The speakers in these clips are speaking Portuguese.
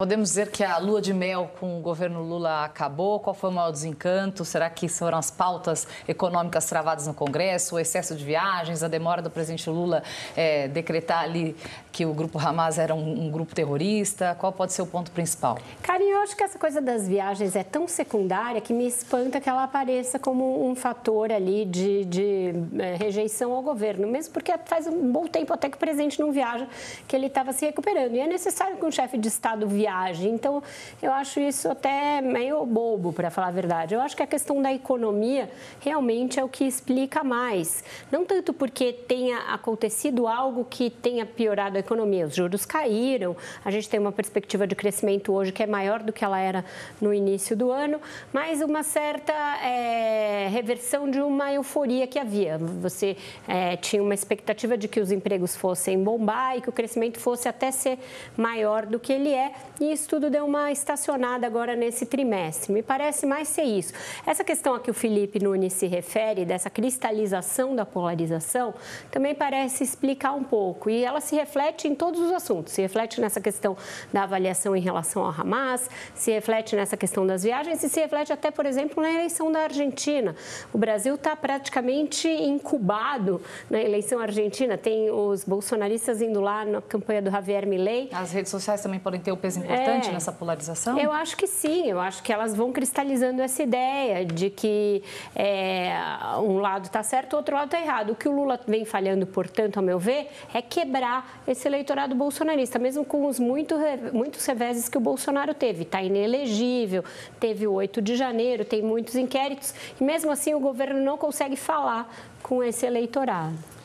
Podemos dizer que a lua de mel com o governo Lula acabou? Qual foi o maior desencanto? Será que foram as pautas econômicas travadas no Congresso, o excesso de viagens, a demora do presidente Lula é, decretar ali que o grupo Hamas era um, um, grupo terrorista? Qual pode ser o ponto principal? Karen, eu acho que essa coisa das viagens é tão secundária que me espanta que ela apareça como um fator ali de, de é, rejeição ao governo, mesmo porque faz um bom tempo até que o presidente não viaja, que ele estava se recuperando. E é necessário que um chefe de Estado viaje viagem. Então, eu acho isso até meio bobo, para falar a verdade. Eu acho que a questão da economia realmente é o que explica mais. Não tanto porque tenha acontecido algo que tenha piorado a economia. Os juros caíram, a gente tem uma perspectiva de crescimento hoje que é maior do que ela era no início do ano, mas uma certa é, reversão de uma euforia que havia. Você é, tinha uma expectativa de que os empregos fossem bombar e que o crescimento fosse até ser maior do que ele é e isso tudo deu uma estacionada agora nesse trimestre. Me parece mais ser isso. Essa questão a que o Felipe Nunes se refere, dessa cristalização da polarização, também parece explicar um pouco. E ela se reflete em todos os assuntos. Se reflete nessa questão da avaliação em relação ao Hamas, se reflete nessa questão das viagens e se reflete até, por exemplo, na eleição da Argentina. O Brasil está praticamente incubado na eleição argentina. Tem os bolsonaristas indo lá na campanha do Javier Milei. As redes sociais também podem ter o peso importante é, nessa polarização? Eu acho que sim, eu acho que elas vão cristalizando essa ideia de que é, um lado está certo, o outro lado está errado. O que o Lula vem falhando, portanto, ao meu ver, é quebrar esse eleitorado bolsonarista, mesmo com os muito, muitos reveses que o Bolsonaro teve. Está inelegível, teve o 8 de janeiro, tem muitos inquéritos, e mesmo assim o governo não consegue falar com esse eleitorado.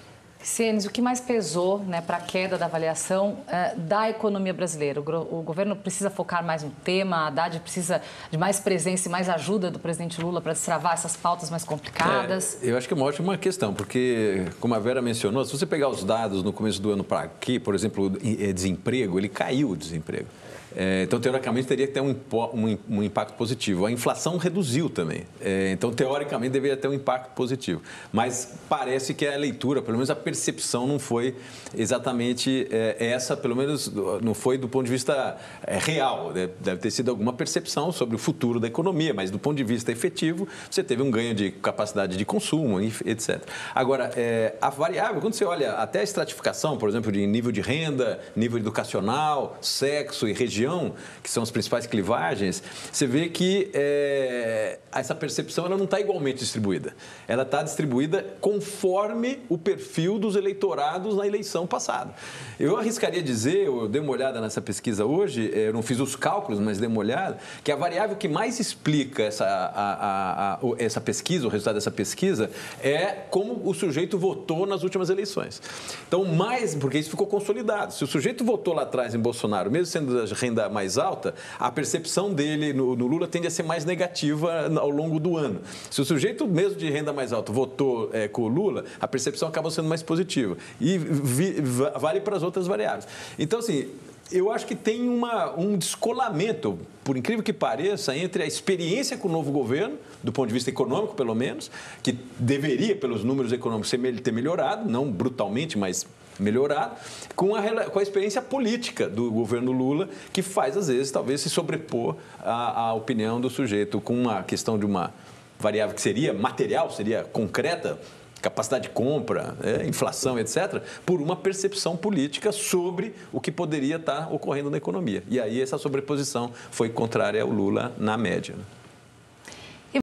Cienes, o que mais pesou né, para a queda da avaliação uh, da economia brasileira? O, o, governo precisa focar mais no tema, a Haddad precisa de mais presença e mais ajuda do presidente Lula para destravar essas pautas mais complicadas? É, eu acho que é uma ótima questão, porque, como a Vera mencionou, se você pegar os dados no começo do ano para aqui, por exemplo, o desemprego, ele caiu o desemprego. É, então, teoricamente, teria que ter um, um, um, impacto positivo. A inflação reduziu também. É, então, teoricamente, deveria ter um impacto positivo. Mas parece que a leitura, pelo menos a percepção, não foi exatamente é, essa, pelo menos não foi do ponto de vista é, real. Né? Deve ter sido alguma percepção sobre o futuro da economia, mas do ponto de vista efetivo, você teve um ganho de capacidade de consumo, etc. Agora, é, a variável, quando você olha até a estratificação, por exemplo, de nível de renda, nível educacional, sexo e região, região, que são as principais clivagens, você vê que é, essa percepção ela não está igualmente distribuída. Ela está distribuída conforme o perfil dos eleitorados na eleição passada. Eu arriscaria dizer, eu dei uma olhada nessa pesquisa hoje, é, eu não fiz os cálculos, mas dei uma olhada, que a variável que mais explica essa, a, a, a, essa pesquisa, o resultado dessa pesquisa, é como o sujeito votou nas últimas eleições. Então, mais, porque isso ficou consolidado. Se o sujeito votou lá atrás em Bolsonaro, mesmo sendo da renda mais alta, a percepção dele no, no Lula tende a ser mais negativa ao longo do ano. Se o sujeito mesmo de renda mais alta votou é, com o Lula, a percepção acaba sendo mais positiva. E vi, vale para as outras variáveis. Então, assim, eu acho que tem uma, um descolamento, por incrível que pareça, entre a experiência com o novo governo, do ponto de vista econômico, pelo menos, que deveria, pelos números econômicos, ter melhorado, não brutalmente, mas melhorado, com a, com a experiência política do governo Lula, que faz, às vezes, talvez se sobrepor à, opinião do sujeito com uma questão de uma variável que seria material, seria concreta, capacidade de compra, é, inflação, etc., por uma percepção política sobre o que poderia estar ocorrendo na economia. E aí essa sobreposição foi contrária ao Lula na média. Né?